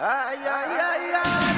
Ay, ay, ay, ay.